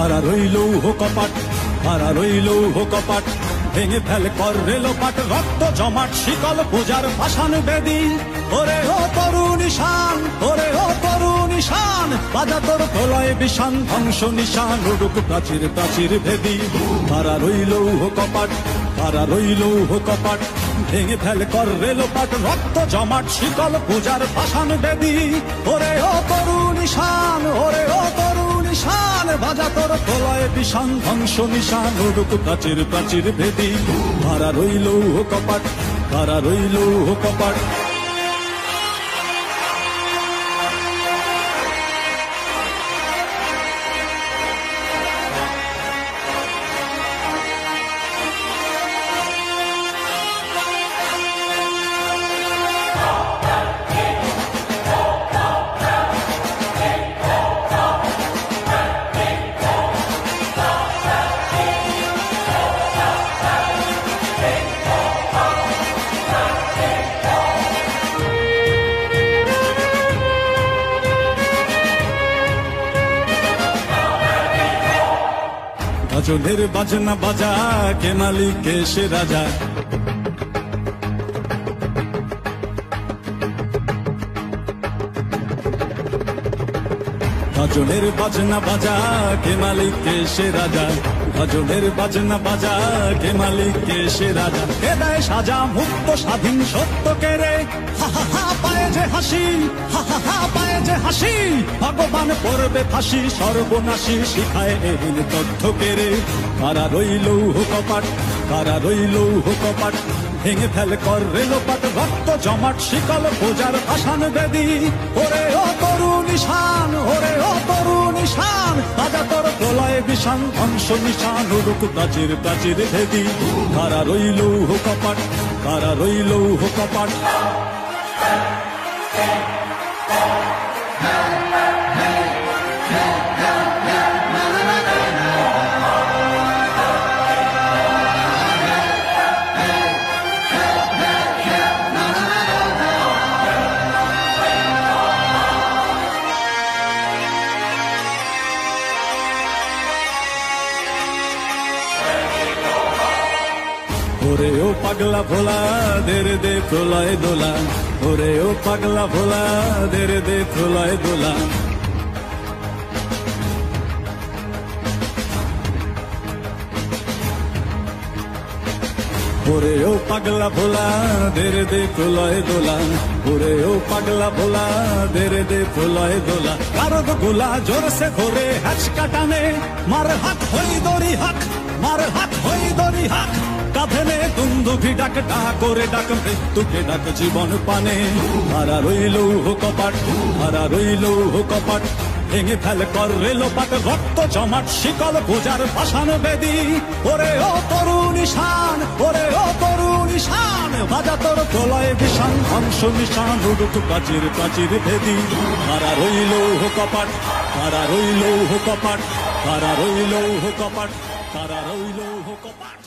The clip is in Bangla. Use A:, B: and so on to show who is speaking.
A: হারা রইল কপাট হারা রইল কপাট, ভেঙে ফেল কর রেলোপাট রক্ত জমাট, শিকল পূজার পাষাণ বেদি। ওরে ও তরুণ নিশান ওরে ও তরুণ নিশান বাজা তোর প্রলয় বিষান, ধ্বংস নিশান, উড়ুক প্রাচীর প্রাচীর ভেদি। হারা রইল কপাট হারা রইল কপাট, ভেঙে ফেল কর রেলোপাট রক্ত জমাট, শিকল পূজার পাষাণ বেদি। ওরে ও তরুণ নিশান ওরে ও তরুণ শান বাজা তোর তলায় বিষান ধ্বংস নিশান উড়ুক প্রাচীর প্রাচীর ভেদি। হারা রইল কপাট হারা রইল কপাট। গজলের বাজনা বাজা কে মালিক কে সে রাজা? গজলের বাজনা বাজা কে মালিক সে রাজা? গজলের বাজনা বাজা কে মালিক কে সে রাজা? কে দেয় সাজা মুক্ত স্বাধীন সত্য কে রে। হা হা যে হাসি, হা হা হা হাসি ভগবান পড়বে ফাঁসি, সর্বনাশী শিখায় এদিন তথ্য কে রে কারা রইল কপাট কারা রইল কপাট ভেঙে ফেল কর রেলোপাট রক্ত জমাট, শিকল পূজার ভাসান বেদি। ওরে ও তরু নিশান ওরে ও তরু শান রাজা তোর প্রলয় বিষান, ধ্বংস নিশান, উড়ুক প্রাচীর প্রাচীর ভেদি। কারা রইল কপাট কারা রইল কপাট ওরে ও পাগলা ভোলা, দেরে দে প্রলয় দোলা। ওরে ও পাগলা ভোলা, দেরে দে প্রলয় দোলা। ওরে ও পাগলা ভোলা, দেরে দে প্রলয় দোলা। ওরে ও পাগলা ভোলা, দেরে দে প্রলয় দোলা। কারও গোলা জোরসে ঘোরে হাচ কাটানে মার হাত হই দড়ি হাক, মার হাত হই দড়ি হাক। কাঁধে নে দুন্দুভি ডাক করে ডাক, মৃত্যুকে ডাক জীবন পানে। হারা রইল কপাট হারা রইল কপাট ভেঙে ফেল কর রেলোপাট রক্ত জমাট, শিকল পূজার পাষাণ বেদি। ওরে ও তরুণ শান ওরে ও তরুণ শান বাজা তোর প্রলয় বিষান ধ্বংস নিশান, উড়ুক প্রাচীর প্রাচীর ভেদি। হারা রইল কপাট হারা রইল কপাট হারা রইল কপাট হারা রইল কপাট